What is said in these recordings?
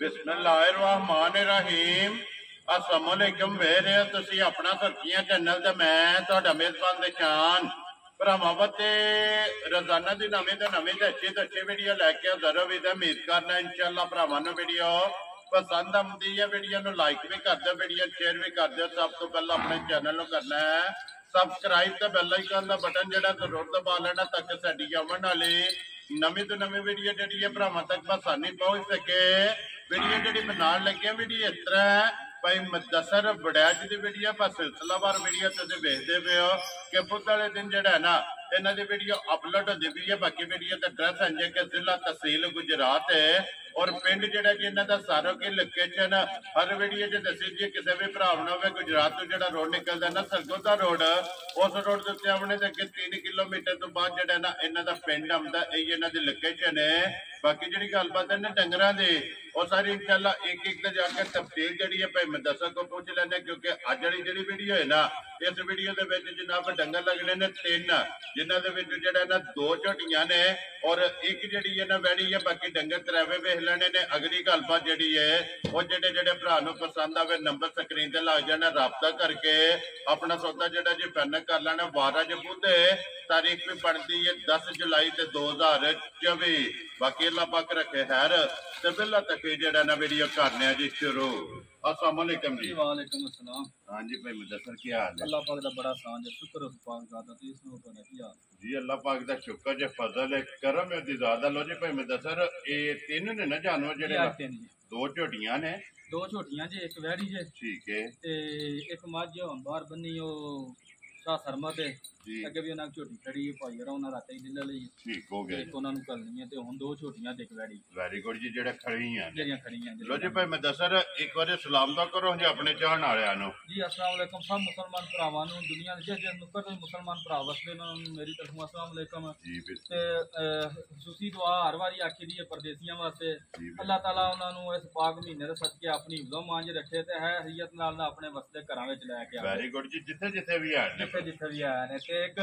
ਬਿਸਮਿਲ੍ਲਾਹਿਰਰਹਿਮਾਨਿਰਰਹੀਮ। ਅਸਲਾਮ ਅਲੈਕਮ ਵੇਰੇ ਤੁਸੀਂ ਆਪਣਾ ਸਰਕੀਆਂ ਚੈਨਲ ਤੇ ਮੈਂ ਤੁਹਾਡਾ ਮੇਜ਼ਬਾਨ ਦੇ ਭਰਾਵਾਂ ਤੇ ਰੋਜ਼ਾਨਾ ਦੀ ਨਵੀਂ ਤੇ ਨਵੀਂ ਤੇ ਅੱਛੀ ਤੇ ਅੱਛੀ ਵੀਡੀਓ ਲੈ ਕੇ ਹਾਜ਼ਰ ਹੋਵੀ ਤੇ ਉਮੀਦ ਕਰਨਾ ਇਨਸ਼ਾਅੱਲਾ ਭਰਾਵਾਂ ਨੂੰ ਵੀਡੀਓ ਪਸੰਦ ਆਉਂਦੀ ਹੈ। ਵੀਡੀਓ ਨੂੰ ਲਾਈਕ ਵੀ ਕਰ ਦਿਓ ਵੀਡੀਓ ਸ਼ੇਅਰ ਵੀ ਕਰ ਦਿਓ। ਸਭ ਤੋਂ ਪਹਿਲਾਂ ਆਪਣੇ ਚੈਨਲ ਨੂੰ ਕਰਨਾ ਹੈ। ਸਬਸਕ੍ਰਾਈਬ ਤੇ ਬੈਲ ਆਈਕਨ ਦਾ ਬਟਨ ਜਿਹੜਾ ਜ਼ਰੂਰ ਦਬਾ ਲੈਣਾ ਤਾਂ ਕਿ ਸਾਡੀ ਆਉਣ ਵਾਲੀ ਨਵੀਂ ਤੋਂ ਨਵੀਂ ਵੀਡੀਓ ਜਿਹੜੀ ਹੈ ਭਰਾਵਾਂ ਤੱਕ ਆਸਾਨੀ ਪਹੁੰਚ ਸਕੇ। ਵੀਡੀਓ ਜਿਹੜੀ ਬਣਾਉਣ ਲੱਗਿਆ ਵੀਡੀਓ ਇਸ ਤਰ੍ਹਾਂ ਹੈ, ਭਾਈ ਮਦਸਰ ਬੜਿਆਜ ਦੀ ਵੀਡੀਓ ਪਰ ਸਿਲਸਿਲਾਵਾਰ ਵੀਡੀਓ ਤੁਸੀਂ ਵੇਖਦੇ ਪਏ ਹੋ ਕਿ ਬੁੱਧ ਵਾਲੇ ਦਿਨ ਜਿਹੜਾ ਹੈ ਨਾ, ਇਹਨਾਂ ਦੀ ਵੀਡੀਓ ਅਪਲੋਡ ਹੁੰਦੀ ਵੀ ਹੈ, ਬਾਕੀ ਵੀਡੀਓ ਦਾ ਐਡਰੈਸ ਹੈ ਕਿ ਜ਼ਿਲ੍ਹਾ ਤਹਿਸੀਲ ਗੁਜਰਾਤ ਹੈ। ਔਰ ਪਿੰਡ ਜਿਹੜਾ ਕਿ ਇਹਨਾਂ ਦਾ ਸਾਰਾ ਕੀ ਲੋਕੇਸ਼ਨ ਹਰ ਵੀਡੀਓ 'ਚ ਦੱਸੀ ਜੀ ਕਿਸੇ ਵੀ ਭਰਾ ਨੂੰ ਹੋਵੇ, ਗੁਜਰਾਤ ਤੋਂ ਜਿਹੜਾ ਰੋਡ ਨਿਕਲਦਾ ਨਾ ਸਰਗੋਦਾ ਰੋਡ ਉਸ ਰੋਡ ਦੇ ਉੱਤੇ ਆਪਣੇ ਤੇ ਅੱਗੇ 3 ਕਿਲੋਮੀਟਰ ਤੋਂ ਬਾਅਦ ਜਿਹੜਾ ਨਾ ਇਹਨਾਂ ਦਾ ਪਿੰਡ ਆਉਂਦਾ, ਇਹ ਇਹਨਾਂ ਦੀ ਲੋਕੇਸ਼ਨ ਹੈ ਬਾਕੀ ਜਿਹੜੀ ਗੱਲਬਾਤ ਹੈ ਨਾ ਡੰਗਰਾਂ ਦੀ, ਉਹ ਸਾਰੀ ਇਨਸ਼ਾਅੱਲਾ ਇੱਕ ਇੱਕ ਤੇ ਜਾ ਕੇ ਤਫਸੀਲ ਜਿਹੜੀ ਹੈ ਭਾਈ ਮਦਰਸਾ ਕੋ ਪੁੱਛ ਲੈਣੇ ਕਿਉਂਕਿ ਅੱਜ ਵਾਲੀ ਜਿਹੜੀ ਵੀਡੀਓ ਹੈ ਨਾ, ਇਸ ਵੀਡੀਓ ਦੇ ਵਿੱਚ ਜਨਾਬ ਡੰਗਰ ਲੱਗਣੇ ਨੇ ਤਿੰਨ, ਜਿਨ੍ਹਾਂ ਦੇ ਵਿੱਚ ਜਿਹੜਾ ਨਾ ਦੋ ਝੋਟੀਆਂ ਨੇ ਔਰ ਇੱਕ ਜਿਹੜੀ ਹੈ ਨਾ ਵੈੜੀ ਹੈ, ਬਾਕੀ ਡੰਗਰ ਤਰਾਵੇ ਵੇਖ ਲੈਣੇ ਨੇ, ਅਗਲੀ ਗੱਲਬਾਤ ਜਿਹੜੀ ਹੈ ਉਹ ਜਿਹੜੇ ਜਿਹੜੇ ਭਰਾ ਨੂੰ ਪਸੰਦ ਆਵੇ ਨੰਬਰ ਸਕਰੀਨ ਤੇ ਲੱਗ ਜਾਣਾ, ਰਾਬਤਾ ਕਰਕੇ ਆਪਣਾ ਸੌਦਾ ਜਿਹੜਾ ਜੀ ਫਾਈਨਲ ਕਰ ਲੈਣਾ 12 ਜਬੂਦੇ ਤਾਰੀਖ ਵੀ ਬਣਦੀ ਹੈ 10 ਜੁਲਾਈ ਤੇ 2024 ਬਾਕੀ ਅੱਲਾਹ ਪਾਕ ਰੱਖੇ ਹੈਰ ਤੇ ਬਿੱਲਾ ਤੱਕ ਜਿਹੜਾ ਨਾ ਵੀਡੀਓ ਕਰਨੇ ਆ ਜੀ, ਸ਼ੁਰੂ। ਅਸਲਾਮ ਅਲੈਕਮ ਜੀ ਵਾਲੇਕੁਮ ਅਸਲਾਮ ਹਾਂਜੀ ਭਾਈ ਮੁਦੱਸਰ ਕੀ ਹਾਲ ਹੈ ਅੱਲਾਹ ਪਾਕ ਦਾ ਬੜਾ ਸਾਂਝ ਹੈ ਸ਼ੁਕਰ ਉਸ ਪਾਕ ਦਾ ਤੇ ਇਸ ਨੂੰ ਤੁਹਾਡਾ ਕੀ ਹਾਲ ਜੀ ਅੱਲਾਹ ਪਾਕ ਦਾ ਸ਼ੁਕਰ ਜੇ ਫਜ਼ਲ ਹੈ ਕਰਮ ਹੈ ਦੀ ਜ਼ਾਦਾ ਲੋ ਜੀ ਭਾਈ ਮੁਦੱਸਰ ਇਹ ਤਿੰਨ ਨੇ ਨਾ ਜਾਨਵਰ ਜਿਹੜੇ ਜਿਹੜੇ ਤਿੰਨ ਜੀ ਦੋ ਝੋਟੀਆਂ ਨੇ ਦੋ ਝੋਟੀਆਂ ਜੇ ਇੱਕ ਵਹਿੜੀ ਜੇ ਠੀਕ ਹੈ ਤੇ ਇੱਕ ਮੱਝ ਹੁਣ ਬਾਹਰ ਬੰਨੀ ਉਹ ਤੇ ਅੱਗੇ ਵੀ ਉਹਨਾਂ ਦੀ ਝੋਟੀ ਖੜੀ ਹੈ ਭਾਈ ਯਾਰ ਉਹਨਾਂ ਰਾਤੇ ਹੀ ਲੈ ਲਈ ਠੀਕ ਹੋ ਤੇ ਗਿਆ ਇੱਕ ਉਹਨਾਂ ਨੂੰ ਕਰਨੀ ਹੈ ਤੇ ਹੁਣ ਦੋ ਝੋਟੀਆਂ ਤੇ ਇੱਕ ਵਹਿੜੀ ਵੈਰੀ ਗੁੱਡ ਜੀ ਜਿਹੜਾ ਖੜੀਆਂ ਨੇ। ਜਿਹੜੀਆਂ ਖੜੀਆਂ ਲੋ ਜੀ ਭਾਈ ਮੁਦੱਸਰ ਇੱਕ ਵਾਰੀ ਸਲਾਮ ਦਾ ਕਰੋ ਜੀ ਆਪਣੇ ਚਾਹਣ ਵਾਲਿਆਂ ਨੂੰ। ਜੀ ਅਸਲਾਮ ਵਾਲੇਕੁਮ ਸਭ ਮੁਸਲਮਾਨ ਭਰਾਵਾਂ ਨੂੰ ਦੁਨੀਆ ਦੇ ਜਿਸ ਜਿਸ ਨੁਕਰ ਤੇ ਮੁਸਲਮਾਨ ਭਰਾ ਵਸਦੇ ਨੇ ਉਹਨਾਂ ਨੂੰ ਮੇਰੀ ਤਰਫੋਂ ਅਸਲਾਮ ਵਾਲੇਕੁਮ ਜੀ ਬਿਲਕੁਲ। ਤੇ ਅਹ, ਖੁਸ਼ੂਸੀ ਦੁਆ ਹਰ ਵਾਰੀ ਆਖੀ ਦੀ ਹੈ ਪਰਦੇਸੀਆਂ ਵਾਸਤੇ। ਜੀ ਬਿਲਕੁਲ। ਅੱਲਾਹ ਤਾਲਾ ਉਹਨਾਂ ਨੂੰ ਇਸ ਪਾਕ ਮਹੀਨੇ ਦੇ ਸਦਕੇ ਆਪਣੀ ਹਿਫਜ਼ੋ ਮਾਂਜ ਰੱਖੇ ਤੇ ਹੈ ਹਰੀਅਤ ਨਾਲ ਨਾ ਆਪਣੇ ਵਸਦੇ ਘਰਾਂ ਵਿੱਚ ਲੈ ਕੇ ਆਵੇ। ਵੈਰੀ ਗੁੱਡ ਜੀ ਜਿੱਥੇ ਜਿੱਥੇ ਵੀ ਆਣ ਨੇ। ਜਿੱਥੇ ਜਿੱਥੇ ਵੀ ਆਇਆ ਨੇ ਤੇ ਇੱਕ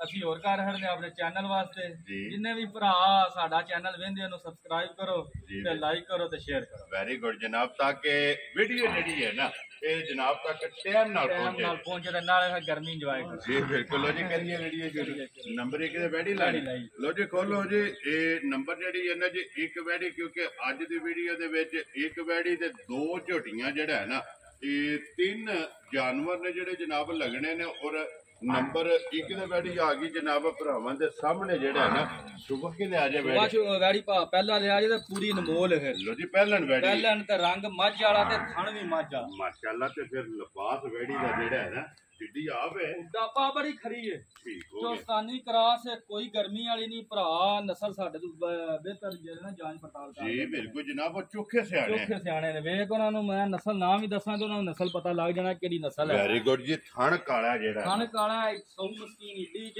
ਅਸੀਂ ਹੋਰ ਕਰ ਰਹੇ ਨੇ ਆਪਣੇ ਚੈਨਲ ਵਾਸਤੇ। ਜਿੰਨੇ ਵੀ ਭਰਾ ਸਾਡਾ ਚੈਨਲ ਵੇਖਦੇ ਉਹਨੂੰ ਸਬਸਕ੍ਰਾਈਬ ਕਰੋ ਤੇ ਲਾਈਕ ਕਰੋ ਤੇ ਸ਼ੇਅਰ ਕਰੋ। ਵੈਰੀ ਗੁੱਡ ਜਨਾਬ ਤਾਂ ਕਿ ਵੀਡੀਓ ਜਿਹੜੀ ਹੈ ਨਾ ਇਹ ਜਨਾਬ ਤੱਕ ਟਾਈਮ ਨਾਲ ਪਹੁੰਚੇ। ਨਾਲ ਪਹੁੰਚੇ ਤੇ ਨਾਲੇ ਗਰਮੀ ਇੰਜੋਏ ਕਰੋ ਜੀ ਬਿਲਕੁਲ ਲੋ ਜੀ ਕਰੀਏ ਵੀਡੀਓ ਸ਼ੁਰੂ। ਨੰਬਰ ਇੱਕ ਦੇ ਵੈਡੀ ਲਾਣੀ। ਲੋ ਜੀ ਖੋਲੋ ਜੀ ਇਹ ਨੰਬਰ ਜਿਹੜੀ ਹੈ ਨਾ ਜੀ ਇੱਕ ਵੈਡੀ ਕਿਉਂਕਿ ਅੱਜ ਦੀ ਵੀਡੀਓ ਦੇ ਵਿੱਚ ਇੱਕ ਵੈਡੀ ਤੇ ਦੋ ਝੋਟੀਆਂ ਜਿਹੜਾ ਹੈ ਨਾ ਇਹ ਤਿੰਨ ਜਾਨਵਰ ਨੇ ਜਿਹੜੇ ਜਨਾਬ ਲੱਗਣੇ ਨੇ ਔਰ ਨੰਬਰ ਇੱਕ ਦੇ ਵੈਡੀ ਆ ਗਈ ਜਨਾਬ ਭਰਾਵਾਂ ਦੇ ਸਾਹਮਣੇ ਜਿਹੜਾ ਹੈ ਨਾ ਸੁਬਹ ਕਿਤੇ ਆ ਜਾਵੇ ਬਾਅਦ ਚ ਵੈੜੀ ਭਾ ਪਹਿਲਾਂ ਲਿਆ ਜੇ ਤਾਂ ਪੂਰੀ ਅਨਮੋਲ ਹੈ ਲੋ ਜੀ ਪਹਿਲਣ ਵੈਡੀ ਪਹਿਲਾਂ ਤੇ ਰੰਗ ਮੱਝ ਵਾਲਾ ਤੇ ਥਣ ਵੀ ਮੱਝ ਵਾਲਾ। ਮਾਸ਼ਾਅੱਲਾ ਤੇ ਫਿਰ ਲਿਬਾਸ ਵੈੜੀ ਦਾ ਜਿਹੜਾ ਹੈ ਨਾ ਜਿੱਡੀ ਆਵੇ ਡਾਪਾ ਬੜੀ ਖਰੀ ਹੈ ਠੀਕ ਹੋ ਗਿਆ। ਚੋਸਤਾਨੀ ਕਰਾਸ ਹੈ ਕੋਈ ਗਰਮੀ ਵਾਲੀ ਨਹੀਂ ਭਰਾ ਨਸਲ ਸਾਡੇ ਤੋਂ ਬ- ਬਿਹਤਰ ਜਿਹੜੇ ਨਾ ਜਾਂਚ ਪੜਤਾਲ ਕਰ ਜੀ ਬਿਲਕੁਲ ਜਨਾਬ ਉਹ ਚੁੱਕੇ ਸਿਆਣੇ ਚੋਖੇ ਸਿਆਣੇ ਨੇ। ਵੇਖ ਉਹਨਾਂ ਨੂੰ ਮੈਂ ਨਸਲ ਨਾਮ ਵੀ ਦੱਸਾਂ ਤੇ ਉਹਨਾਂ ਨੂੰ ਨਸਲ ਪਤਾ ਲੱਗ ਜਾਣਾ ਕਿਹੜੀ ਨਸਲ ਹੈ। ਵੈਰੀ ਗੁੱਡ ਜੀ ਥਣ ਕਾਲਾ ਜਿਹੜਾ ਖਾਣ ਕਾਲਾ ਇੱਕ ਸੌ ਮਸਕੀਨ ਇੱਡੀ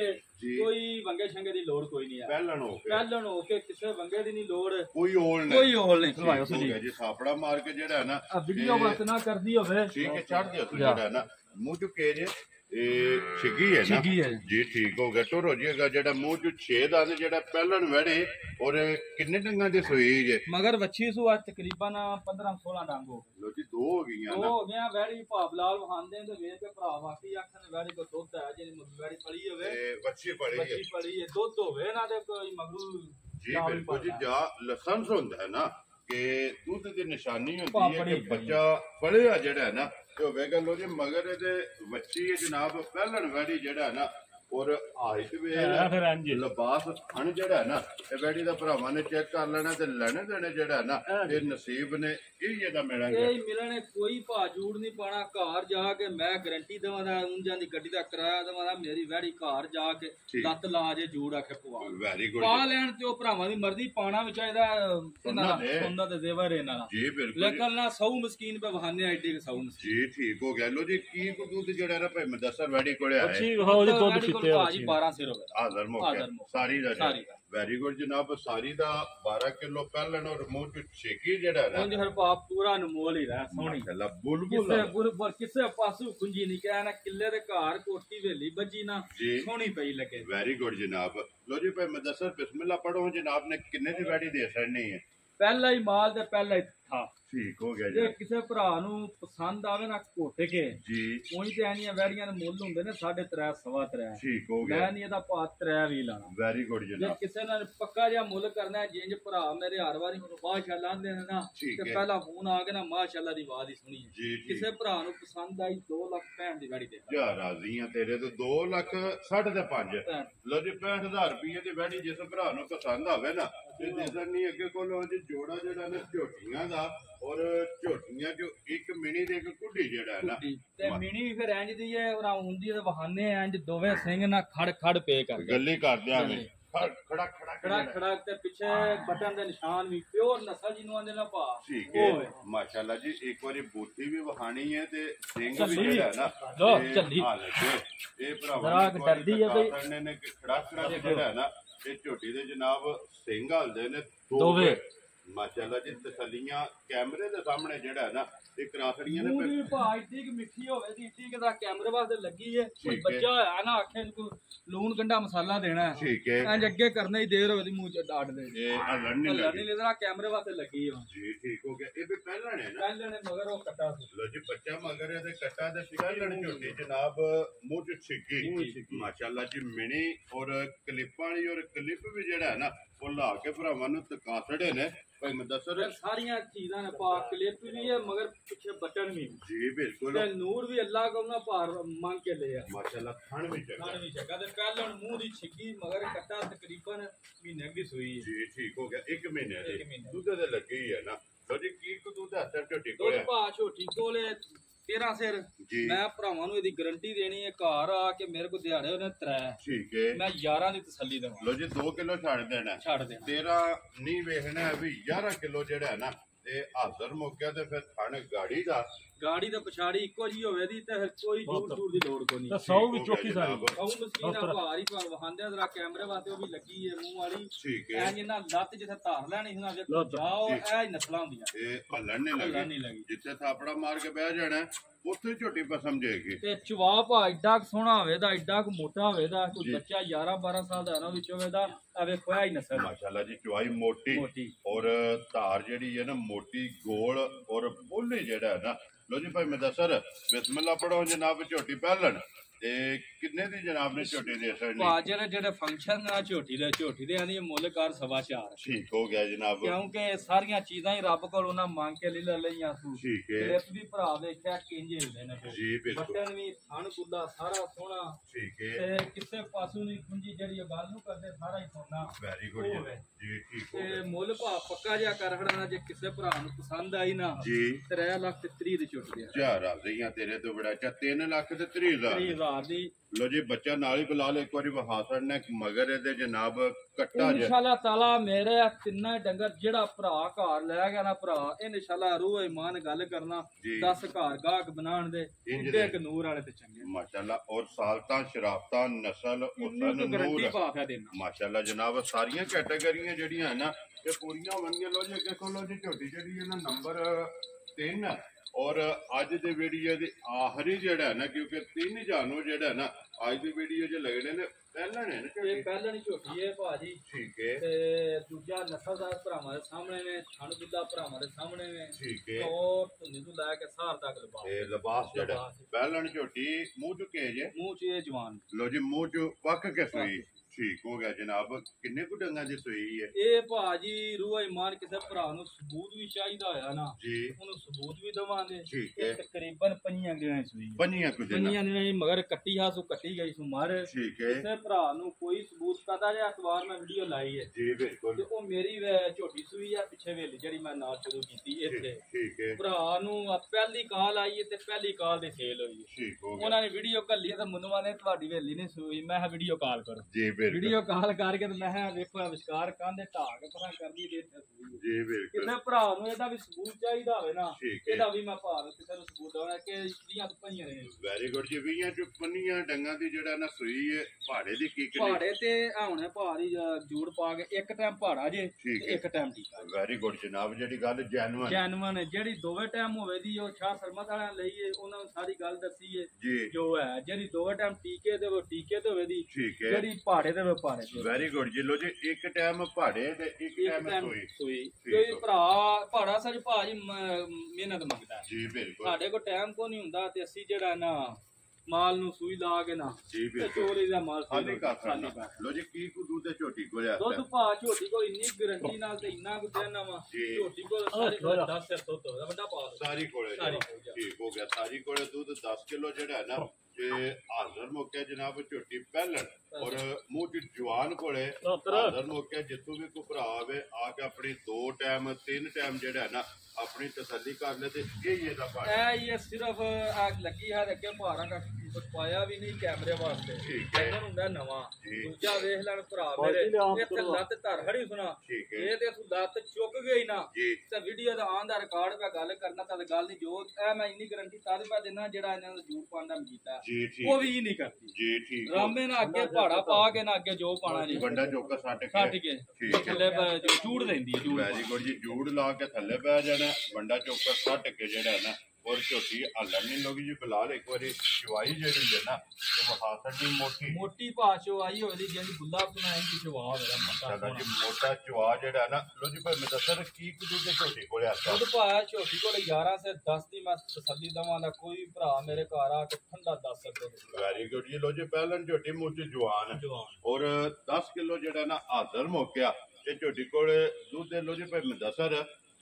ਜੀ। ਕੋਈ ਵੰਗੇ ਸ਼ੰਗੇ ਦੀ ਲੋੜ ਕੋਈ ਨਹੀਂ ਆ ਪਹਿਲਣ ਹੋ ਕੇ। ਪਹਿਲਣ ਹੋ ਕੇ ਕਿਸੇ ਵੰਗੇ ਦੀ ਨਹੀਂ ਲੋੜ। ਕੋਈ ਓਲ ਨਹੀਂ। ਕੋਈ ਹੋਲ ਨਹੀਂ ਖਲਵਾਇਓ ਠੀਕ ਹੋ ਗਿਆ ਜੀ ਸਾਪੜਾ ਮਾਰ ਕੇ ਜਿਹੜਾ ਹੈ ਨਾ ਆ ਵੀਡੀਓ ਇਹ- ਬਸ ਨਾ ਕਰਦੀ ਹੋਵੇ। ਠੀਕ ਹੈ ਛੱਡ ਦਿਓ ਤੁਸੀਂ। ਜਿਹੜਾ ਹੈ ਨਾ। ਮੂੰਹ ਚੁੱਕੇ ਜੇ ਇਹ ਛਿੱਗੀ ਹੈ ਨਾ? ਛਿੱਗੀ ਹੈ। ਜੀ ਠੀਕ ਹੋ ਗਿਆ। ਟੁਰ ਹੋ ਜਾਏਗਾ ਜਿਹੜਾ ਮੂੰਹ ਚ ਛੇ ਦੰਦ ਜਿਹੜਾ ਪਹਿਲਣ ਵੜੇ ਔਰ ਕਿੰਨੇ ਡੰਗਾਂ ਦੀ ਸੋਈ ਜੇ? ਮਗਰ ਵੱਛੀ ਸੂ ਅੱਜ ਤਕਰੀਬਨ 15 16 ਡੰਗ ਹੋ ਗਏ। ਲੋ ਜੀ ਦੋ ਹੋ ਗਈਆਂ ਦੋ ਨਾ ਹੋ ਗਿਆ ਵੈੜੀ ਭਾਵ ਲਾਲ ਵਹਾਂਦੇ ਤੇ ਵੇਖ ਕੇ ਭਰਾ ਵਾਕਈ ਆਖਣ ਵੈੜੀ ਕੋ ਦੁੱਧ ਹੈ ਜਿਹੜੀ ਮਗਰ ਵੈੜੀ ਪਲੀ ਹੋਵੇ। ਤੇ ਬੱਚੀ ਪੜੀ ਹੈ। ਬੱਚੀ ਪਲੀ ਹੈ ਦੁੱਧ ਹੋਵੇ ਨਾ ਤੇ ਕੋਈ ਮਗਰੂ ਜੀ ਬਿਲਕੁਲ ਜੀ। ਜਾ ਲਾਇਸੈਂਸ ਹੁੰਦਾ ਹੈ ਨਾ ਕਿ ਦੁੱਧ ਦੀ ਨਿਸ਼ਾਨੀ ਹੁੰਦੀ ਹੈ ਕਿ। ਬੱਚਾ ਪੜਿਆ ਜਿਹੜਾ ਹੈ ਨਾ ਤੇ ਉਹ ਲੋ ਜੀ ਮਗਰ ਇਹਦੇ ਬੱਚੀ ਹੈ ਜਨਾਬ ਪਹਿਲਣ ਵੈਰੀ ਜਿਹੜਾ ਹੈ ਨਾ ਔਰ ਹਾਈਟ ਹੈ ਫਿਰ ਇੰਝ। ਲਿਬਾਸ ਥਣ ਜਿਹੜਾ ਹੈ ਨਾ ਇਹ ਵੈੜੀ ਦਾ ਭਰਾਵਾਂ ਨੇ ਚੈੱਕ ਕਰ ਲੈਣਾ ਤੇ ਲੈਣੇ ਦੇਣੇ ਜਿਹੜਾ ਹੈ ਨਾ ਇਹ ਨਸੀਬ ਨੇ ਇਹ ਜਿਹਦਾ ਮਿਲਾਂਗੇ ਇਹ ਮਿਲਣੇ ਕੋਈ ਭਾ ਜੂੜ ਨਹੀਂ ਪਾਣਾ ਘਰ ਜਾ ਕੇ ਮੈਂ ਗਰੰਟੀ ਦੇਵਾਂ ਦਾ ਉਂਜਾਂ ਦੀ ਗੱਡੀ ਦਾ ਕਿਰਾਇਆ ਦੇਵਾਂ ਦਾ ਮੇਰੀ ਵੈੜੀ ਘਰ ਜਾ ਕੇ ਠੀਕ। ਲੱਤ ਲਾ ਜੇ ਜੂੜ ਆਖੇ ਪਵਾ। ਵੈਰੀ ਗੁੱਡ ਪਾ ਲੈਣ ਤੇ ਉਹ ਭਰਾਵਾਂ ਦੀ ਮਰਜ਼ੀ ਪਾਣਾ ਵੀ ਚਾਹੀਦਾ ਇਹਨਾਂ ਦਾ ਦੇ। ਸੋਨਾ ਤੇ ਜ਼ੇਵਰ ਇਹਨਾਂ ਦਾ। ਜੀ ਬਿਲਕੁਲ। ਲੇਕਿਨ ਨਾ ਸੌ ਮਸਕੀਨ ਪੇ ਬਹਾਨੇ ਐਡੇ ਕੇ ਸੌ ਮਸਕੀਨ। ਜੀ ਠੀਕ ਹੋ ਗਿਆ। ਲੋ ਜੀ ਕੀ ਕੁ ਦੁੱਧ ਜਿਹੜਾ ਨਾ ਭਾਈ ਮਦਸਰ ਵੈੜੀ ਕੋਲੇ ਆਇਆ ਠੀਕ ਹੋ ਜੀ ਦੁੱਧ ਪੀਤੇ ਭਾਜੀ 12 ਸਿਰ ਹੋ ਹਾਜ਼ਰ ਮੁੱਕ ਹਾਜ਼ਰ ਗਿਆ। ਮੁੱਕ। ਸਾਰੀ ਦਾ ਸਾਰੀ ਦਾ। ਵੈਰੀ ਗੁੱਡ ਜਨਾਬ ਸਾਰੀ ਦਾ 12 ਕਿਲੋ ਪਹਿਲਣ ਔਰ ਮੂੰਹ ਚ ਛੇਕੀ ਜਿਹੜਾ ਨਾ ਉਂਝ ਹਰ ਬਾਪ ਪੂਰਾ ਅਨਮੋਲ ਹੀ ਰਹਿ ਸੋਹਣੀ। ਮਾਸ਼ਾਅੱਲਾ ਬੁਲਬੁਲ ਕਿਸੇ ਗੁਰਪੁਰ ਕਿਸੇ ਪਾਸੋਂ ਕੁੰਜੀ ਨਹੀਂ ਕਹਿਆ ਨਾ ਕਿੱਲੇ ਦੇ ਘਰ ਕੋਠੀ ਵੇਲੀ ਬੱਜੀ ਨਾ ਜੀ। ਸੋਹਣੀ ਪਈ ਲੱਗੇ। ਵੈਰੀ ਗੁੱਡ ਜਨਾਬ। ਲੋ ਜੀ ਭਾਈ ਮਦਸਰ ਬਿਸਮਿਲ੍ਲਾ ਪੜੋ ਜਨਾਬ ਨੇ ਕਿੰਨੇ ਦੀ ਵੈੜੀ ਦੇ ਸਕਣੀ ਹੈ। ਪਹਿਲਾ ਹੀ ਮਾਲ ਤੇ ਪਹਿਲਾ ਹੀ ਥਾ ਠੀਕ ਹੋ ਗਿਆ ਜੇ। ਜੀ ਕਿਸੇ ਭਰਾ ਨੂੰ ਪਸੰਦ ਆਵੇ ਨਾ ਘੁੱਟ ਕੇ ਜੀ। ਉਹੀ ਤੇ ਐਨੀਆਂ ਵੈੜੀਆਂ ਦੇ ਮੁੱਲ ਹੁੰਦੇ ਨੇ 3.5 ਸਵਾ 3 ਠੀਕ ਹੋ ਮੈਂ ਗਿਆ ਨਹੀਂ ਇਹਦਾ ਭਾਅ 3 ਵੀ ਲਾਣਾ ਵੈਰੀ ਗੁੱਡ ਜੇ ਜਨਾਬ। ਕਿਸੇ ਨਾਲ ਪੱਕਾ ਜਿਹਾ ਮੁੱਲ ਕਰਨਾ ਹੈ ਜਿੰਜ ਭਰਾ ਮੇਰੇ ਹਰ ਵਾਰੀ ਮੈਨੂੰ ਮਾਸ਼ਾਅੱਲਾ ਆਂਦੇ ਨੇ ਨਾ ਠੀਕ ਤੇ ਹੈ। ਪਹਿਲਾ ਫੋਨ ਆ ਕੇ ਨਾ ਮਾਸ਼ਾਅੱਲਾ ਦੀ ਆਵਾਜ਼ ਹੀ ਸੁਣੀ ਹੈ। ਜੀ ਜੀ। ਕਿਸੇ ਭਰਾ ਨੂੰ ਪਸੰਦ ਆਈ 2 ਲੱਖ ਭੈਣ ਦੀ ਗਾੜੀ ਦੇ ਜਾ ਰਾਜ਼ੀ ਆ ਤੇਰੇ ਤੋਂ 2 ਲੱਖ 60 ਤੇ 5 ਭੈਣ ਲੋ ਜੀ 65000 ਰੁਪਏ ਦੀ ਵੈਡੀ ਜਿਸ ਭਰਾ ਨੂੰ ਪਸੰਦ ਆਵੇ ਨਾ ਤੇ ਜਿਸਨ ਨਹੀਂ ਅੱਗੇ ਕੋਲ ਉਹ ਜੀ ਜੋੜਾ ਜਿਹੜਾ ਨਾ ਝੋਟੀਆਂ ਦਾ ਔਰ ਝੋਟੀਆਂ ਜੋ ਇੱਕ ਮਿਨੀ ਦੇ ਇੱਕ ਕੁੱਡੀ ਜਿਹੜਾ ਹੈ ਨਾ। ਤੇ ਮਿਣੀ ਵੀ ਫਿਰ ਇੰਜ ਦੀ ਹੈ ਉਹ ਹੁੰਦੀ ਹੈ ਤੇ ਬਹਾਨੇ ਇੰਜ ਦੋਵੇਂ ਸਿੰਘ ਨਾ ਖੜ ਖੜ ਪੇ ਕਰ ਗੱਲੀ ਕਰ ਦਿਆਂਗੇ ਗੱਲੀ। ਖੜਾ ਖੜਾ ਖੜਾ ਖੜਾ ਤੇ ਪਿੱਛੇ ਬਟਨ ਦੇ ਨਿਸ਼ਾਨ ਵੀ ਪਿਓਰ ਨਸਲ ਜਿਹਨੂੰ ਆਂਦੇ ਨਾ ਭਾ ਠੀਕ ਹੈ ਮਾਸ਼ਾਅੱਲਾ ਜੀ ਇੱਕ ਵਾਰੀ ਬੂਥੀ ਵੀ ਵਹਾਣੀ ਹੈ ਤੇ ਸਿੰਘ ਵੀ। ਜਿਹੜਾ ਹੈ ਨਾ ਹੈ ਜੀ। ਇਹ ਭਰਾਵਾਂ ਡਰਦੀ ਹੈ ਬਈ। ਖੜਾ ਖੜਾ ਜਿਹੜਾ ਹੈ ਨਾ ਇਹ ਝੋਟੀ ਦੇ ਜਨਾਬ ਸਿੰਘ ਹਲਦੇ ਨੇ ਦੋਵੇਂ। ਮਾਸ਼ਾਅੱਲਾ ਜੀ ਤਸੱਲੀਆਂ ਕੈਮਰੇ ਦੇ ਸਾਹਮਣੇ ਜਿਹੜਾ ਹੈ ਨਾ ਇਹ ਕਰਾਸੜੀਆਂ ਨੇ ਮੂੰਹ ਫਿਰ- ਦੀ ਮਿੱਠੀ ਹੋਵੇ ਦੀ ਇੱਡੀ ਕਿ ਦਾ ਕੈਮਰੇ ਵਾਸਤੇ ਲੱਗੀ ਹੈ ਕੋਈ ਹੈ। ਬੱਚਾ ਹੋਇਆ ਨਾ ਆਖੇ ਕੋਈ ਲੂਣ ਗੰਡਾ ਮਸਾਲਾ ਦੇਣਾ ਹੈ। ਠੀਕ ਹੈ ਇੰਜ ਅੱਗੇ ਕਰਨਾ ਹੀ ਦੇਰ ਹੋਵੇ ਦੀ ਮੂੰਹ ਚ ਡਾਟ ਦੇ। ਇਹ ਹਲਣ ਨਹੀਂ ਲੱਗੀ। ਨਹੀਂ ਲੈਦਾ ਕੈਮਰੇ ਵਾਸਤੇ ਲੱਗੀ ਹੈ ਜੀ ਠੀਕ ਹੋ ਗਿਆ। ਇਹ ਵੀ ਪਹਿਲਾਂ ਨੇ ਨਾ। ਪਹਿਲੇ ਨੇ ਮਗਰ ਉਹ ਕੱਟਾ ਸੀ। ਲੋ ਜੀ ਬੱਚਾ ਮਗਰ ਇਹਦੇ ਕੱਟਾ ਦੇ ਪਹਿਲਣ ਝੋਟੀ ਜਨਾਬ ਮੂੰਹ ਚ ਛਿੱਗੀ ਮਾਸ਼ਾਅੱਲਾ ਜੀ ਮਿਣੀ ਔਰ ਕਲਿੱਪਾਂ ਵਾਲੀ ਔਰ ਕਲਿੱਪ ਵੀ ਜਿਹੜਾ ਹੈ ਨਾ ਉਹ ਲਾ ਕੇ ਭਰਾਵਾਂ ਨੂੰ ਤਕਾਸੜੇ ਨੇ। ਭਾਈ ਮੁਦੱਸਰ ਫਿਰ ਸਾਰੀਆਂ ਚੀਜ਼ਾਂ ਨੇ ਪਾ ਕਲਿੱਪ ਵੀ ਹੈ ਮਗਰ ਪਿੱਛੇ ਬਟਨ ਵੀ ਜੀ ਬਿਲਕੁਲ। ਤੇ ਨੂਰ ਵੀ ਅੱਲਾ ਕੋਲ ਨਾ ਭਾਰ ਮੰਗ ਕੇ ਲਿਆ। ਮਾਸ਼ਾਅੱਲਾ ਥਣ ਵੀ ਚੰਗਾ। ਖਾਣ ਵੀ ਚੱਕਾ ਤੇ ਪਹਿਲਾਂ ਮੂੰਹ ਦੀ ਛਿੱਗੀ ਮਗਰ ਕੱਟਾ ਤਕਰੀਬਨ ਮਹੀਨੇ ਦੀ ਸੂਈ ਹੈ। ਜੀ ਠੀਕ ਹੋ ਗਿਆ 1 ਮਹੀਨੇ ਇੱਕ ਦੇ। ਮਹੀਨੇ। ਦੁੱਧ ਦੇ ਲੱਗੇ ਹੀ ਹੈ ਨਾ। ਲੋ ਜੀ ਕੀ ਕੁ ਦੁੱਧ ਹੈ? ਸਰ ਝੋਟੀ ਦੁੱਧ ਕੋਲੇ ਭਾ ਛੋਟੀ ਕੋਲੇ 13 ਸਿਰ। ਜੀ। ਮੈਂ ਭਰਾਵਾਂ ਨੂੰ ਇਹਦੀ ਗਾਰੰਟੀ ਦੇਣੀ ਹੈ ਘਰ ਆ ਕੇ ਮੇਰੇ ਕੋਲ ਦਿਹਾੜੇ ਉਹਨੇ ਤਰੇ। ਠੀਕ ਹੈ ਮੈਂ 11 ਦੀ ਤਸੱਲੀ ਦੇਵਾਂ। ਲੋ ਜੀ 2 ਕਿਲੋ ਛੱਡ ਦੇਣਾ। ਛੱਡ ਦੇਣਾ। ਤੇਰਾ ਨਹੀਂ ਵੇਖਣਾ ਵੀ 11 ਕਿਲੋ ਜਿਹੜਾ ਹੈ ਨਾ ਤੇ ਹਾਜ਼ਰ ਮੌਕਿਆ ਤੇ ਫਿਰ ਥਣ ਗਾੜੀ ਦਾ। ਗਾੜੀ ਦਾ ਪਛਾੜੀ ਇੱਕੋ ਜੀ ਹੋਵੇ ਦੀ ਤੇ ਫਿਰ ਕੋਈ ਦੂਰ ਦੂਰ ਦੀ ਲੋੜ ਕੋਈ ਨਹੀਂ। ਤਾਂ ਸੌ ਵੀ ਚੌਕੀ ਸਾਰੀ। ਕਹੂੰ ਮਸਕੀਨ ਆ ਭਾਰ ਹੀ ਤੁਹਾਨੂੰ ਵਹਾਂਦੇ ਜਰਾ ਕੈਮਰੇ ਵਾਸਤੇ ਉਹ ਵੀ ਲੱਗੀ ਹੈ ਮੂੰਹ ਵਾਲੀ। ਠੀਕ ਐ ਹੈ ਜਿੰਨਾ ਲੱਤ ਜਿੱਥੇ ਧਾਰ ਲੈਣੀ ਸੀ ਨਾ ਵੇਖੋ ਲੱਤ। ਜਾਓ ਜੀ। ਐ ਨਸਲਾਂ ਹੁੰਦੀਆਂ। ਇਹ ਲੱਗੀ। ਨਹੀਂ ਲੱਗੀ। ਜਿੱਥੇ ਥਾਪੜਾ ਮਾਰ ਕੇ ਬਹਿ ਜਾਣਾ ਉੱਥੇ ਝੋਟੀ ਪਸਮ ਜਾਏਗੀ ਤੇ ਚਵਾ ਭਾ ਐਡਾ ਕੁ ਸੋਹਣਾ ਹੋਵੇ ਦਾ ਐਡਾ ਕੁ ਮੋਟਾ ਹੋਵੇ ਦਾ ਕੋਈ ਜੀ। ਬੱਚਾ 11 12 ਸਾਲ ਦਾ ਨਾ ਵਿੱਚ ਹੋਵੇ ਦਾ ਆ ਵੇਖੋ ਐ ਹੀ ਨਸਲ। ਮਾਸ਼ਾਅੱਲਾ ਜੀ ਮੋਟੀ। ਮੋਟੀ। ਔਰ ਧਾਰ ਜਿਹੜੀ ਹੈ ਨਾ ਮੋਟੀ ਗੋਲ ਔਰ ਬੋਲੇ ਜਿਹੜਾ ਹੈ ਨਾ। ਲੋ ਜੀ ਭਾਈ ਮਦਸਰ ਬਿਸਮਿਲ੍ਲਾ ਪੜੋ ਜਨਾਬ ਝੋਟੀ ਪਹਿਲਣ। ਤੇ ਕਿੰਨੇ ਦੀ ਜਨਾਬ ਨੇ ਝੋਟੀ ਦੇ ਸਕਣੀ ਭਾ ਜਿਹੜੇ ਜਿਹੜੇ ਫੰਕਸ਼ਨ ਆ ਝੋਟੀ ਦੇ ਝੋਟੀ ਦੇ ਆਂਦੀ ਮੁੱਲ ਕਰ ਸਵਾ ਚਾਰ। ਠੀਕ ਹੋ ਗਿਆ ਜਨਾਬ। ਕਿਉਂਕਿ ਸਾਰੀਆਂ ਚੀਜ਼ਾਂ ਹੀ ਰੱਬ ਕੋਲ ਉਹਨਾਂ ਮੰਗ ਕੇ ਲੈ ਲਈਆਂ ਸੂ। ਠੀਕ ਹੈ। ਕਲਿੱਪ ਵੀ ਭਰਾ ਵੇਖਿਆ ਕਿੰਜ ਹਿਲਦੇ ਨੇ। ਜੀ ਬਿਲਕੁਲ। ਬਟਨ ਵੀ ਥਣ ਕੁੱਲਾ ਸਾਰਾ ਸੋਹਣਾ। ਠੀਕ ਤੇ ਕਿਸੇ ਪਾਸੋਂ ਦੀ ਕੁੰਜੀ ਜਿਹੜੀ ਗੱਲ ਨੂੰ ਕਰਦੇ ਸਾਰਾ ਹੀ ਸੋਹਣਾ ਵੈਰੀ ਗੁੱਡ ਉਹ ਹੈ। ਜੀ ਠੀਕ ਹੋ ਤੇ ਗਿਆ। ਮੁੱਲ ਭਾ ਪੱਕਾ ਜਿਹਾ ਕਰ ਖੜਾਣਾ ਜੇ ਕਿਸੇ ਭਰਾ ਨੂੰ ਪਸੰਦ ਆਈ ਨਾ ਜੀ। 3 ਲੱਖ ਤੇ 30 ਦੇ ਛੁੱਟ ਗਿਆ। ਚਾਰ ਰਾਜ਼ੀਆਂ ਤੇਰੇ ਤੋਂ ਬੜਾ ਚਾ 3 ਲੱਖ ਤੇ 30 ਹਜ਼ਾਰ। 30000 ਦੀ ਲੋ ਜੀ ਬੱਚਾ ਨਾਲ ਹੀ ਬੁਲਾ ਲੈ ਇੱਕ ਵਾਰੀ ਵਹਾ ਨੇ ਮਗਰ ਇਹਦੇ ਜਨਾਬ ਕੱਟਾ ਜਿਹਾ। ਇਨਸ਼ਾਅੱਲਾ ਤਾਲਾ ਮੇਰੇ ਆ ਤਿੰਨਾਂ ਡੰਗਰ ਜਿਹੜਾ ਭਰਾ ਘਰ ਲੈ ਗਿਆ ਨਾ ਭਰਾ ਇਹ ਇਨਸ਼ਾਅੱਲਾ ਰੂਹ ਇਮਾਨ ਗੱਲ ਕਰਨਾ ਜੀ। 10 ਘਰ ਗਾਹਕ ਬਣਾਉਣ ਦੇ ਇੰਜ। ਇੱਕ ਨੂਰ ਵਾਲੇ ਤੇ ਚੰਗੇ। ਮਾਸ਼ਾਅੱਲਾ ਔਰ ਸਾਲਤਾਂ ਸ਼ਰਾਫਤਾਂ ਨਸਲ ਉਸਨ ਕੁ ਗਰੰਟੀ ਨੂਰ। ਪਾ ਪਿਆ ਦੇਣਾ। ਮਾਸ਼ਾਅੱਲਾ ਜਨਾਬ ਸਾਰੀਆਂ ਕੈਟਾਗਰੀਆਂ ਜਿਹੜੀਆਂ ਹੈ ਨਾ ਇਹ ਪੂਰੀਆਂ ਹੋਣਗੀਆਂ। ਲੋ ਜੀ ਅੱਗੇ ਕੋਲ ਜੀ ਝੋਟੀ ਜਿਹੜੀ ਹੈ ਨਾ ਨੰਬਰ 3 ਔਰ ਅੱਜ ਦੇ ਵੀਡੀਓ ਦੇ ਆਖਰੀ ਜਿਹੜਾ ਹੈ ਨਾ ਕਿਉਂਕਿ ਤਿੰਨ ਜਾਨੋ ਜਿਹੜਾ ਹੈ ਨਾ ਅੱਜ ਦੀ ਵੀਡੀਓ 'ਚ ਲੱਗਣੇ ਨੇ ਪਹਿਲਾਂ ਨੇ ਨਾ ਇਹ ਪਹਿਲਾਂ ਨਹੀਂ ਝੋਟੀ ਹੈ ਭਾਜੀ। ਠੀਕ ਹੈ। ਤੇ ਦੂਜਾ ਨਸਲਦਾਰ ਭਰਾਵਾਂ ਦੇ ਸਾਹਮਣੇ ਨੇ ਛਣ ਬੁੱਧਾ ਭਰਾਵਾਂ ਦੇ ਸਾਹਮਣੇ ਨੇ। ਠੀਕ ਹੈ। ਔਰ ਧੁੰਨੀ ਤੋਂ ਲੈ ਕੇ ਸਾਰ ਤੱਕ ਲਬਾ ਇਹ ਲਿਬਾਸ ਜਿਹੜਾ ਲਿਬਾਸ। ਪਹਿਲਾਂ ਝੋਟੀ ਮੂੰਹ ਚੁੱਕੇ ਜੇ ਮੂੰਹ 'ਚ ਇਹ ਜਵਾਨ। ਲੋ ਜੀ ਮੂੰਹ ਚ ਪੱਕ ਕੇ ਸੋਈ ਠੀਕ ਹੋ ਗਿਆ ਜਨਾਬ। ਕਿੰਨੇ ਕੁ ਡੰਗਾਂ ਦੀ ਸੋਈ ਹੈ? ਇਹ ਭਾਜੀ ਰੂਹ ਇਮਾਨ ਕਿਸੇ ਭਰਾ ਨੂੰ ਸਬੂਤ ਵੀ ਚਾਹੀਦਾ ਹੋਇਆ ਨਾ। ਜੀ। ਉਹਨੂੰ ਸਬੂਤ ਵੀ ਦਵਾਂਗੇ। ਠੀਕ ਇਹ ਹੈ। ਤਕਰੀਬਨ ਪੰਜੀਆਂ ਗਿਣਾਂ ਸੂਈ ਹੈ। ਪੰਨੀਆਂ ਕੁ ਦਿਨ ਪੰਜੀਆਂ ਦੀ ਮਗਰ ਕੱਟੀ ਆ ਸੋ ਕੱਟੀ ਗਈ ਸੋ ਮਾਰ। ਠੀਕ ਹੈ। ਕਿਸੇ ਭਰਾ ਨੂੰ ਕੋਈ ਸਬੂਤ ਪਤਾ ਜਾਂ ਅਖਬਾਰ ਮੈਂ ਵੀਡੀਓ ਲਾਈ ਹੈ। ਜੀ ਬਿਲਕੁਲ। ਤੇ ਉਹ ਮੇਰੀ ਵੈ- ਝੋਟੀ ਸੂਈ ਆ ਪਿੱਛੇ ਵੇਲੀ ਜਿਹੜੀ ਮੈਂ ਨਾਲ ਸ਼ੁਰੂ ਕੀਤੀ ਇੱਥੇ। ਠੀਕ ਹੈ। ਭਰਾ ਨੂੰ ਆ ਪਹਿਲੀ ਕਾਲ ਆਈ ਹੈ ਤੇ ਪਹਿਲੀ ਕਾਲ ਦੇ ਸੇਲ ਹੋਈ ਹੈ। ਠੀਕ ਹੋ ਗਿਆ। ਉਹਨਾਂ ਨੇ ਵੀਡੀਓ ਹੈ ਤੇ ਮਨੁਆ ਨੇ ਤੁਹਾਡੀ ਵੇਲੀ ਨਹੀਂ ਸੂਈ। ਮੈਂ ਕਿਹਾ ਵੀਡੀਓ ਕਾਲ ਕਰੋ। ਜੀ ਬਿਲਕੁਲ ਵੀਡੀਓ ਕਾਲ ਕਰਕੇ ਤੇ ਮੈਂ ਕਿਹਾ ਵੇਖੋ ਇਹ ਵਿਚਕਾਰ ਕੰਧ ਢਾਹ ਕੇ ਪਰਾਂ ਕਰਦੀ ਦੇ। ਹੈ। ਜੀ ਬਿਲਕੁਲ। ਕਿਸੇ ਭਰਾ ਨੂੰ ਇਹਦਾ ਵੀ ਸਬੂਤ ਚਾਹੀਦਾ ਹੋਵੇ ਨਾ ਹੈ। ਇਹਦਾ ਵੀ ਮੈਂ ਭਾਰ ਕਿਸੇ ਨੂੰ ਸਬੂਤ ਦਵਾਂ ਕਿ ਇਸਦੀਆਂ ਪਈਆਂ ਨੇ। ਵੈਰੀ ਗੁੱਡ ਜੀ ਵੀਆਂ ਚ ਪੰਨੀਆਂ ਡੰਗਾਂ ਦੀ ਜਿਹੜਾ ਨਾ ਸੂਈ ਹੈ ਪਹਾੜੇ ਪਹਾੜੇ ਦੀ ਕੀ ਕਿੰਨੀ? ਪਹਾੜੇ ਤੇ ਆਉਣੇ ਭਾਰੀ ਜੂੜ ਪਾ ਕੇ ਇੱਕ ਟਾਈਮ ਪਹਾੜਾ ਜੇ ਤੇ ਹੈ। ਇੱਕ ਟਾਈਮ ਟੀਕਾ ਵੈਰੀ ਗੁੱਡ ਜਨਾਬ ਜਿਹੜੀ ਗੱਲ ਜੈਨੂਅਨ ਜੈਨੂਅਨ ਜਿਹੜੀ ਦੋਵੇਂ ਟਾਈਮ ਹੋਵੇ ਦੀ ਉਹ ਸ਼ਾਹ ਸਰਮਤ ਵਾਲਿਆਂ ਲਈਏ ਉਹਨਾਂ ਨੂੰ ਸਾਰੀ ਗੱਲ ਦੱਸੀਏ ਜੀ। ਜੋ ਹੈ। ਜਿਹੜੀ ਦੋਵੇਂ ਟਾਈਮ ਟੀਕੇ ਤੇ ਉਹ ਟੀਕੇ ਤੇ ਹੋਵੇ ਦੀ ਹੈ। ਜਿਹੜੀ ਪਹਾੜੇ ਤੇ ਪਹਾੜੇ ਤੇ। ਵੈਰੀ ਗੁੱਡ ਜੀ। ਲੋ ਜੀ ਇੱਕ ਟਾਈਮ ਪਹਾੜੇ ਤੇ ਇੱਕ ਟਾਈਮ ਸੋਈ। ਸੋਈ। ਕੋਈ। ਭਰਾ ਪਹਾੜਾ ਸੱਚ ਭਾਜੀ ਮਿਹਨਤ ਮੰਗਦਾ। ਹੈ। ਜੀ ਬਿਲਕੁਲ। ਸਾਡੇ ਕੋਲ ਟਾਈਮ ਕੋ ਨਹੀਂ ਹੁੰਦਾ ਤੇ ਅਸੀਂ ਜਿਹੜਾ ਨਾ ਮਾਲ ਨੂੰ ਸੂਈ ਲਾ ਕੇ ਨਾ ਜੀ ਬਿਲਕੁਲ। ਚੋਰੀ ਦਾ ਮਾਲ ਖਾਲੀ ਕਰ ਖਾਲੀ ਸਕਦਾ ਲੋ ਜੀ ਕੀ ਕੁ ਦੁੱਧ ਤੇ ਝੋਟੀ ਕੋਲ ਆ ਦੁੱਧ ਭਾ ਝੋਟੀ ਕੋਲ ਇੰਨੀ ਗਰੰਟੀ ਨਾਲ ਤੇ ਇੰਨਾ ਕੁ ਦੇਣਾ ਵਾ। ਝੋਟੀ ਕੋਲ ਸਾਰੇ ਕੋਲ 10 ਸਿਰ ਦੁੱਧ ਵੱਡਾ ਪਾ ਸਾਰੀ ਕੋਲੇ ਸਾਰੀ। ਠੀਕ ਹੋ ਗਿਆ। ਸਾਰੀ ਕੋਲੇ ਦੁੱਧ 10 ਕਿਲੋ ਜਿਹੜਾ ਹੈ ਨਾ ਤੇ ਹਾਜ਼ਰ ਮੌਕੇ ਜਨਾਬ ਝੋਟੀ ਪਹਿਲਣ ਔਰ ਮੂੰਹ ਜਵਾਨ ਕੋਲੇ ਹਾਜ਼ਰ ਮੌਕੇ ਜਿੱਥੋਂ ਵੀ ਕੋਈ ਭਰਾ ਆਵੇ ਆ ਕੇ ਆਪਣੀ ਦੋ ਟਾਈਮ ਤਿੰਨ ਟਾਈਮ ਜਿਹੜਾ ਨਾ ਆਪਣੀ ਤਸੱਲੀ ਕਰ ਲੈ ਤੇ ਇਹ ਹੀ ਇਹਦਾ ਐ ਇਹ ਸਿਰਫ ਲੱਗੀ ਹੈ ਅੱਗੇ ਭਾਰਾ ਕੱਟ ਪਾਇਆ ਵੀ ਨਹੀਂ ਕੈਮਰੇ ਵਾਸਤੇ। ਠੀਕ ਹੈ। ਇਹਨਾਂ ਹੁੰਦਾ ਨਵਾਂ। ਦੂਜਾ ਵੇਖ ਲੈਣ ਭਰਾ ਮੇਰੇ। ਇੱਕ ਲੱਤ ਧਰ ਹੜੀ ਸੁਣਾ। ਇਹ ਤੇ ਤੂੰ ਲੱਤ ਚੁੱਕ ਗਈ ਨਾ ਤੇ ਵੀਡੀਓ ਦਾ ਆਨ ਦਾ ਰਿਕਾਰਡ ਪਾ ਗੱਲ ਕਰਨਾ ਤਾਂ ਗੱਲ ਨਹੀਂ ਜੋ ਐ ਮੈਂ ਇੰਨੀ ਗਰੰਟੀ ਤਦ ਮੈਂ ਦਿੰਦਾ ਜਿਹੜਾ ਇਹਨਾਂ ਦਾ ਜੂਰ ਪਾਉਣ ਦਾ ਜੀ ਉਹ ਵੀ ਨਹੀਂ ਕਰਦੀ। ਜੀ ਠੀਕ। ਰਾਮੇ ਨਾਲ ਅੱਗੇ ਪਹਾੜਾ ਪਾ ਕੇ ਨਾ ਅੱਗੇ ਜੋ ਪਾਣਾ ਜੀ। ਵੱਡਾ ਚੋਕਾ ਸੱਟ ਛੱਡ ਕੇ ਕੇ। ਠੀਕ ਹੈ। ਥੱਲੇ ਹੈ ਜੂੜ। ਵੈਰੀ ਗੁੱਡ ਜੀ ਜੂੜ ਲਾ ਕੇ ਥੱਲੇ ਬਹਿ ਜਾਣਾ ਵੱਡਾ ਚੋਕਾ ਸੱਟ ਕੇ ਜਿਹੜਾ ਹੈ ਨਾ ਔਰ ਝੋਟੀ ਹੱਲਣ ਨਹੀਂ ਲੋਗੀ ਜੀ ਫਿਲਹਾਲ ਇੱਕ ਵਾਰੀ ਚਵਾਈ ਜਿਹੜੀ ਹੈ ਨਾ ਤੇ ਵਹਾ ਸੱਡੀ ਮੋਟੀ। ਮੋਟੀ ਭਾਸ਼ੋ ਆਈ ਹੋਈ ਜਿਹਦੀ ਗੁੱਲਾ ਬਣਾਈ ਦੀ ਜਵਾਬ ਇਹਦਾ ਸਾਡਾ ਪਤਾ ਜੀ ਮੋਟਾ ਚਵਾ ਜਿਹੜਾ ਹੈ ਨਾ ਲੋ ਜੀ ਭਾਈ ਮੈਂ ਦੱਸਾਂ ਕੀ ਕੁ ਦੁੱਧ ਝੋਟੀ ਕੋਲੇ ਆਤਾ ਦੁੱਧ ਭਾਇਆ ਝੋਟੀ ਕੋਲ 11 ਸੇ 10 ਦੀ ਮੈਂ ਤਸੱਲੀ ਦਵਾਂ ਦਾ ਕੋਈ ਭਰਾ ਮੇਰੇ ਘਰ ਆ ਕੇ ਠੰਡਾ ਦੱਸ ਸਕਦਾ ਵੈਰੀ ਗੁੱਡ ਜੀ ਲੋ ਜੀ ਪਹਿਲਾਂ ਝੋਟੀ ਚ ਜਵਾਨ। ਜਵਾਨ। ਔਰ 10 ਕਿਲੋ ਜਿਹੜਾ ਨਾ ਹਾਜ਼ਰ ਮੌਕਿਆ ਤੇ ਝੋਟੀ ਕੋਲੇ ਦੁੱਧ ਦੇ ਲੋ ਜੀ ਭਾਈ ਮੈਂ ਦੱਸਾਂ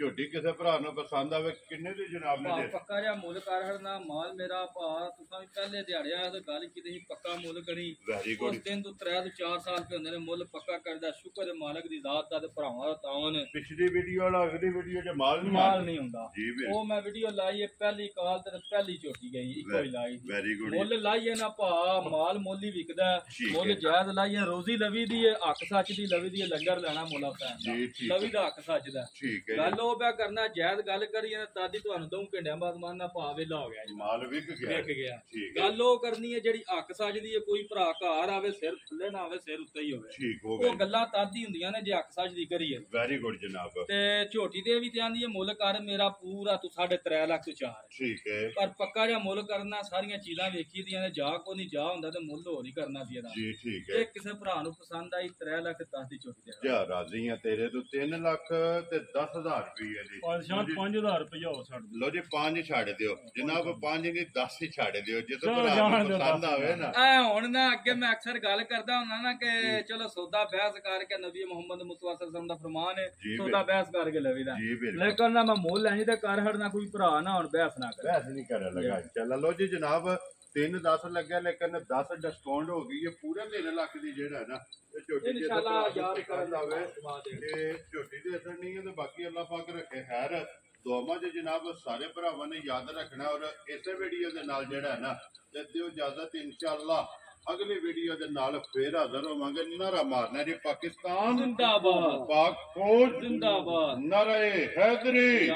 ਝੋਟੀ ਕਿਸੇ ਭਰਾ ਨੂੰ ਪਸੰਦ ਆਵੇ ਕਿੰਨੇ ਦੀ ਜਨਾਬ ਨੇ ਦੇ ਪੱਕਾ ਜਿਹਾ ਮੁੱਲ ਕਰ ਹੜਨਾ ਮਾਲ ਮੇਰਾ ਭਾ ਤੁਸੀਂ ਪਹਿਲੇ ਦਿਹਾੜਿਆ ਤੇ ਗੱਲ ਕੀਤੀ ਸੀ ਪੱਕਾ ਮੁੱਲ ਕਰੀ। ਵੈਰੀ ਉਸ ਗੁੱਡ ਦਿਨ ਤੋਂ 3 ਤੋਂ 4 ਸਾਲ ਪੇ ਹੁੰਦੇ ਨੇ ਮੁੱਲ ਪੱਕਾ ਕਰਦਾ ਸ਼ੁਕਰ ਹੈ ਮਾਲਕ ਦੀ ਜ਼ਾਤ ਦਾ ਤੇ ਭਰਾਵਾਂ ਦਾ ਤਾਵਨ ਪਿਛਲੀ ਵੀਡੀਓ ਵਾਲਾ ਅਗਲੀ ਵੀਡੀਓ ਚ ਮਾਲ ਨਹੀਂ ਮਾਲ ਨਹੀਂ ਹੁੰਦਾ। ਜੀ ਵੀ ਉਹ ਮੈਂ ਵੀਡੀਓ ਲਾਈ ਹੈ ਪਹਿਲੀ ਕਾਲ ਤੇ ਪਹਿਲੀ ਝੋਟੀ ਗਈ ਇੱਕੋ ਹੀ ਲਾਈ ਸੀ। ਵੈਰੀ ਗੁੱਡ ਮੁੱਲ ਲਾਈਏ ਨਾ ਭਾ ਮਾਲ ਮੁੱਲ ਵਿਕਦਾ ਹੈ। ਠੀਕ ਮੁੱਲ ਹੈ। ਜਾਇਜ਼ ਲਾਈਏ ਰੋਜ਼ੀ ਲਵੀ ਦੀ ਹੈ ਹੱਕ ਸੱਚ ਦੀ ਲਵੀ ਦੀ ਹੈ ਲੰਗਰ ਲੈਣਾ ਮੁੱਲ ਫੈਨ ਜੀ, ਠੀਕ ਦਾ। ਲਵੀ ਦਾ ਹੱਕ ਸੱਚ ਦਾ। ਠੀਕ ਹੈ ਗੱਲ ਉਹ ਪਿਆ ਕਰਨਾ ਜਾਇਜ਼ ਗੱਲ ਕਰੀਏ ਨਾ ਤਾਦੀ ਤੁਹਾਨੂੰ ਦੋ ਘੰਟਿਆਂ ਬਾਅਦ ਮਾਰਨਾ ਭਾ ਵੇਲਾ ਹੋ ਗਿਆ ਜੀ। ਮਾਲ ਵਿਕ ਗਿਆ। ਵਿਕ ਗਿਆ। ਠੀਕ ਹੈ। ਗੱਲ ਉਹ ਕਰਨੀ ਹੈ ਜਿਹੜੀ ਹੱਕ ਸੱਜਦੀ ਹੈ ਕੋਈ ਭਰਾ ਘਰ ਆਵੇ ਸਿਰ ਥੱਲੇ ਨਾ ਆਵੇ ਸਿਰ ਉੱਤੇ ਹੀ ਹੋਵੇ। ਠੀਕ ਹੋ ਉਹ ਗਿਆ ਗੱਲਾਂ ਤਾਦੀ ਹੁੰਦੀਆਂ ਨੇ ਜੇ ਹੱਕ ਸੱਜਦੀ ਕਰੀਏ ਵੈਰੀ ਗੁੱਡ ਜਨਾਬ। ਤੇ ਝੋਟੀ ਦੇ ਵੀ ਤੇ ਆਂਦੀ ਹੈ ਮੁੱਲ ਕਰ ਮੇਰਾ ਪੂਰਾ ਤੂੰ 3.5 ਲੱਖ ਤੋਂ ਚਾਰ। ਠੀਕ ਹੈ। ਪਰ ਪੱਕਾ ਜਿਹਾ ਮੁੱਲ ਕਰਨਾ ਸਾਰੀਆਂ ਚੀਜ਼ਾਂ ਵੇਖੀ ਦੀਆਂ ਨੇ ਜਾ ਕੋ ਨਹੀਂ ਜਾ ਹੁੰਦਾ ਤੇ ਮੁੱਲ ਹੋਰ ਹੀ ਕਰਨਾ ਸੀ ਇਹਦਾ। ਜੀ ਠੀਕ ਹੈ। ਇਹ ਕਿਸੇ ਭਰਾ ਨੂੰ ਪਸੰਦ ਆਈ 3 ਲੱਖ 10 ਦੀ ਝੋਟੀ ਦੇ ਜਾ ਰਾਜ਼ੀ ਆ ਤੇਰੇ ਤੋਂ 3 ਲੱਖ ਤੇ 10000 ਰੁਪਏ ਦੀ ਪਾਦਸ਼ਾਹ 5000 ਰੁਪਇਆ ਹੋ ਛੱਡ ਲੋ ਜੀ 5 ਛੱਡ ਦਿਓ। ਜਨਾਬ 5 ਨਹੀਂ 10 ਹੀ ਛੱਡ ਦਿਓ। ਜੇ ਤਾਂ ਚਲੋ ਭਰਾ ਨੂੰ ਪਸੰਦ ਆਵੇ ਨਾ। ਐ ਹੁਣ ਨਾ ਅੱਗੇ ਮੈਂ ਅਕਸਰ ਗੱਲ ਕਰਦਾ ਹੁੰਦਾ ਨਾ ਕਿ ਚਲੋ ਸੌਦਾ ਬਹਿਸ ਕਰਕੇ ਨਬੀ ਮੁਹੰਮਦ ਮੁਸਤਫਾ ਸੱਲਮ ਦਾ ਫਰਮਾਨ ਹੈ ਜੀ ਸੌਦਾ ਬਹਿਸ ਕਰਕੇ ਲਵੀ ਦਾ ਜੀ ਬਿਲਕੁਲ। ਲੇਕਿਨ ਨਾ ਮੈਂ ਮੁੱਲ ਲੈਣੀ ਤੇ ਕਰ ਹੜਨਾ ਕੋਈ ਭਰਾ ਨਾ ਹੁਣ ਬਹਿਸ ਨਾ ਕਰੇ। ਬਹਿਸ ਨਹੀਂ ਕਰਨ ਲੱਗਾ। ਚੱਲ ਲੋ ਜੀ ਜਨਾਬ 3 10 ਲੱਗਿਆ ਲੇਕਿਨ 10 ਡਿਸਕਾਊਂਟ ਹੋ ਗਈ ਹੈ। ਪੂਰੇ 3 ਲੱਖ ਦੀ ਜਿਹੜਾ ਹੈ ਨਾ ਤੇ ਝੋਟੀ ਜੇ ਇਨਸ਼ਾਅੱਲਾ ਯਾਦ ਪਸੰਦ ਕਰਨ ਆਵੇ ਤੇ ਝੋਟੀ ਦੇ ਅਸਰ ਨਹੀਂ ਹੈ ਤੇ ਬਾਕੀ ਅੱਲਾਹ ਪਾਕ ਰੱਖੇ ਖੈਰ। ਦੁਆਵਾਂ ਚ ਜਨਾਬ ਸਾਰੇ ਭਰਾਵਾਂ ਨੇ ਯਾਦ ਰੱਖਣਾ ਔਰ ਇਸੇ ਵੀਡੀਓ ਦੇ ਨਾਲ ਜਿਹੜਾ ਹੈ ਨਾ ਤੇ ਦਿਓ ਇਜਾਜ਼ਤ ਇਨਸ਼ਾਅੱਲਾ। ਅਗਲੀ ਵੀਡੀਓ ਦੇ ਨਾਲ ਫੇਰ ਹਾਜ਼ਰ ਹੋਵਾਂਗੇ। ਨਾਰਾ ਮਾਰਨਾ ਜੀ ਪਾਕਿਸਤਾਨ। ਜ਼ਿੰਦਾਬਾਦ। ਪਾਕ ਫੌਜ। ਜ਼ਿੰਦਾਬਾਦ। ਨਾਰੇ ਹੈਦਰੀ।